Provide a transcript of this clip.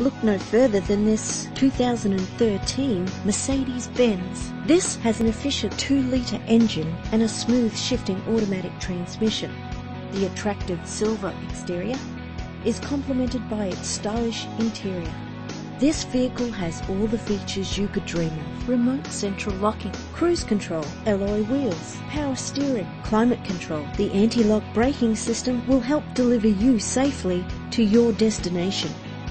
Look no further than this 2013 Mercedes-Benz. This has an efficient 2-litre engine and a smooth shifting automatic transmission. The attractive silver exterior is complemented by its stylish interior. This vehicle has all the features you could dream of. Remote central locking, cruise control, alloy wheels, power steering, climate control. The anti-lock braking system will help deliver you safely to your destination.